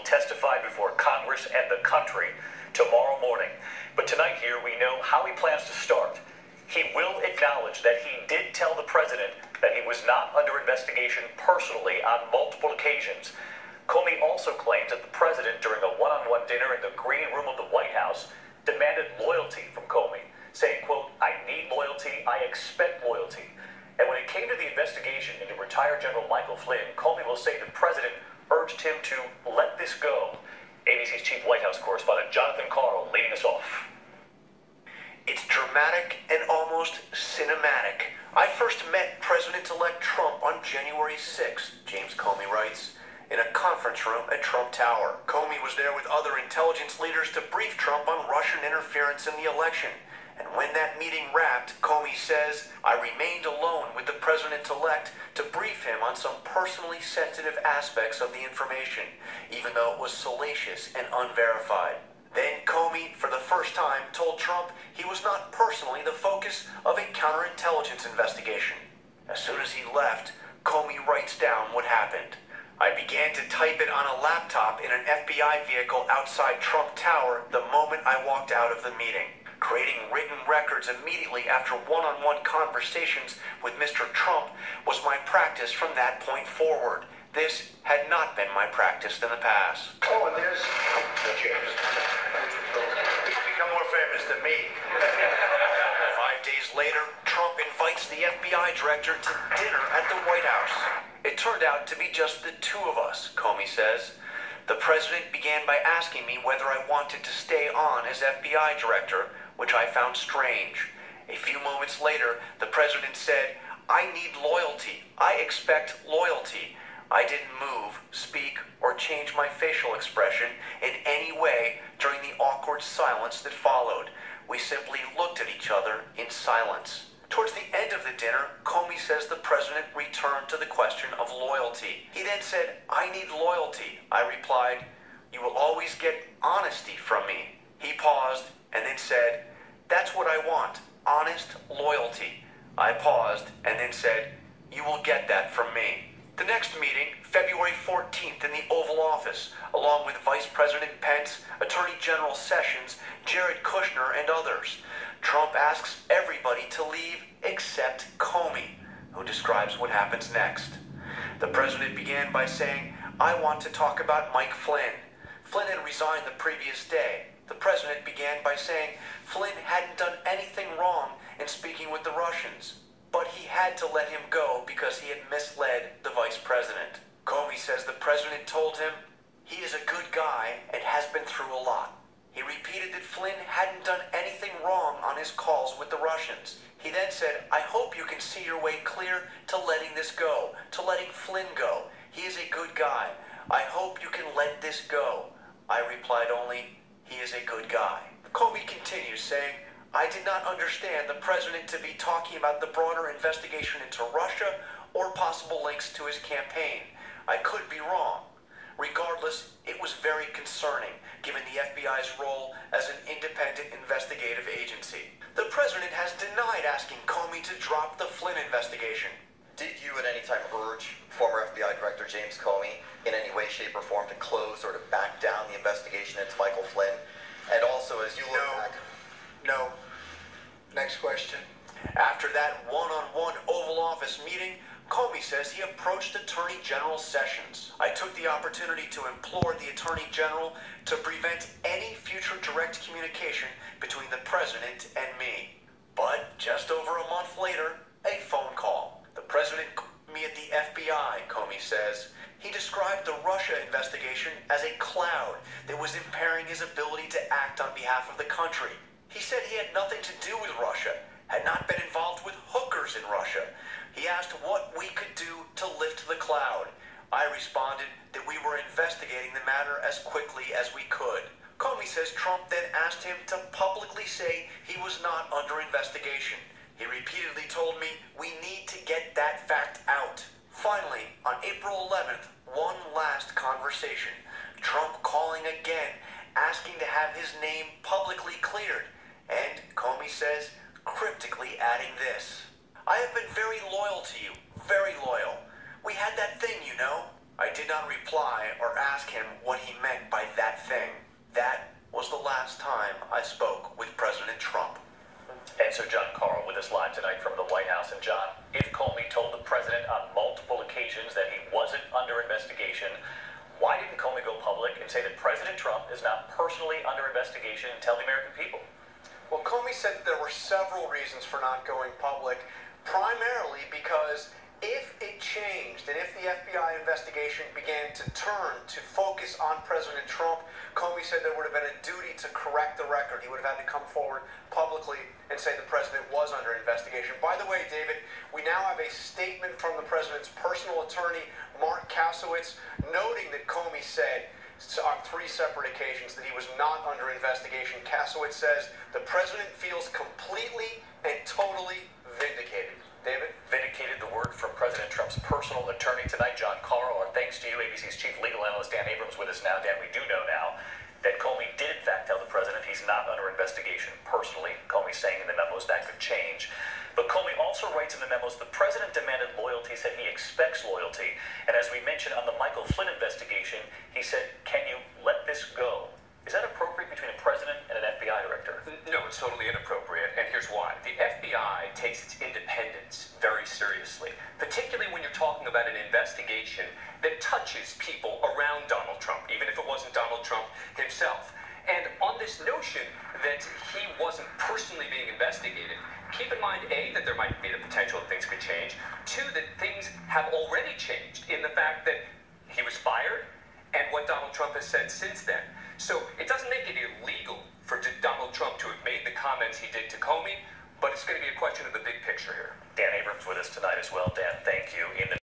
will testify before Congress and the country tomorrow morning. But tonight here, we know how he plans to start. He will acknowledge that he did tell the president that he was not under investigation personally on multiple occasions. Comey also claims that the president, during a one-on-one dinner in the green room of the White House, demanded loyalty from Comey, saying, quote, I need loyalty, I expect loyalty. And when it came to the investigation into retired General Michael Flynn, Comey will say the president urged him to let this go. ABC's chief White House correspondent Jonathan Karl leading us off. It's dramatic and almost cinematic. I first met President-elect Trump on January 6th, James Comey writes, in a conference room at Trump Tower. Comey was there with other intelligence leaders to brief Trump on Russian interference in the election. And when that meeting wrapped, Comey says, I remained alone with the brief him on some personally sensitive aspects of the information, even though it was salacious and unverified. Then Comey, for the first time, told Trump he was not personally the focus of a counterintelligence investigation. As soon as he left, Comey writes down what happened. I began to type it on a laptop in an FBI vehicle outside Trump Tower the moment I walked out of the meeting. Creating written records immediately after one-on-one conversations with Mr. Trump was my practice from that point forward. This had not been my practice in the past. Oh, and there's James. He's become more famous than me. Five days later, Trump invites the FBI director to dinner at the White House. It turned out to be just the two of us, Comey says. The president began by asking me whether I wanted to stay on as FBI director, which I found strange. A few moments later, the president said, I need loyalty. I expect loyalty. I didn't move, speak, or change my facial expression in any way during the awkward silence that followed. We simply looked at each other in silence. Towards the end of the dinner, Comey says the president returned to the question of loyalty. He then said, I need loyalty. I replied, You will always get honesty from me. He paused and then said, That's what I want honest loyalty. I paused and then said, You will get that from me. The next meeting, February 14th, in the Oval Office, along with Vice President Pence, Attorney General Sessions, Jared Kushner, and others. Trump asks everybody to leave except Comey, who describes what happens next. The president began by saying, I want to talk about Mike Flynn. Flynn had resigned the previous day. The president began by saying Flynn hadn't done anything wrong in speaking with the Russians but he had to let him go because he had misled the vice president. Comey says the president told him he is a good guy and has been through a lot. He repeated that Flynn hadn't done anything wrong on his calls with the Russians. He then said, I hope you can see your way clear to letting this go, to letting Flynn go. He is a good guy. I hope you can let this go. I replied only, he is a good guy. Comey continues saying, I did not understand the president to be talking about the broader investigation into Russia or possible links to his campaign. I could be wrong. Regardless, it was very concerning, given the FBI's role as an independent investigative agency. The president has denied asking Comey to drop the Flynn investigation. Did you at any time urge former FBI Director James Comey shape, or form to close or to back down the investigation into Michael Flynn? And also, as you look No. back, No. Next question. After that one-on-one Oval Office meeting, Comey says he approached Attorney General Sessions. I took the opportunity to implore the Attorney General to prevent any future direct communication between the President and me. But just over a month later, a phone call. The President called me at the FBI, Comey says. He described the Russia investigation as a cloud that was impairing his ability to act on behalf of the country. He said he had nothing to do with Russia, had not been involved with hookers in Russia. He asked what we could do to lift the cloud. I responded that we were investigating the matter as quickly as we could. Comey says Trump then asked him to publicly say he was not under investigation. He repeatedly told me we need to get that fact out. Finally, on April 11th, one last conversation. Trump calling again, asking to have his name publicly cleared. Comey says, cryptically adding this I have been very loyal to you, very loyal. We had that thing, you know. I did not reply or ask him what he meant by that thing. That was the last time I spoke with President Trump. And so John Karl with us live tonight from the White House. And John, if Comey told the president on multiple occasions that he wasn't under investigation, why didn't Comey go public and say that President Trump is not personally under investigation and tell the American people? Well, Comey said there were several reasons for not going public, primarily because if it changed and if the FBI investigation began to turn to focus on President Trump, Comey said there would have been a duty to correct the record. He would have had to come forward publicly and say the president was under investigation. By the way, David, we now have a statement from the president's personal attorney, Marc Kasowitz, noting that Comey said on three separate occasions that he was not under investigation. Kasowitz says the president feels completely and totally vindicated. David? Vindicated the word from President Trump's personal attorney tonight, John Karl. Our thanks to you, ABC's chief legal analyst Dan Abrams, with us now. Dan, we do know investigation personally. Comey saying in the memos that could change. But Comey also writes in the memos the president demanded loyalty, said he expects loyalty. And as we mentioned on the Michael Flynn investigation, he said, Can you let this go? Is that appropriate between a president and an FBI director? No, it's totally inappropriate, and here's why. The FBI takes its independence very seriously, particularly when you're talking about an investigation that touches people around Donald Trump, even if it wasn't Donald Trump himself. This notion that he wasn't personally being investigated, keep in mind, A, that there might be the potential that things could change, two, that things have already changed in the fact that he was fired and what Donald Trump has said since then. So it doesn't make it illegal for Donald Trump to have made the comments he did to Comey, but it's going to be a question of the big picture here. Dan Abrams with us tonight as well. Dan, thank you. In the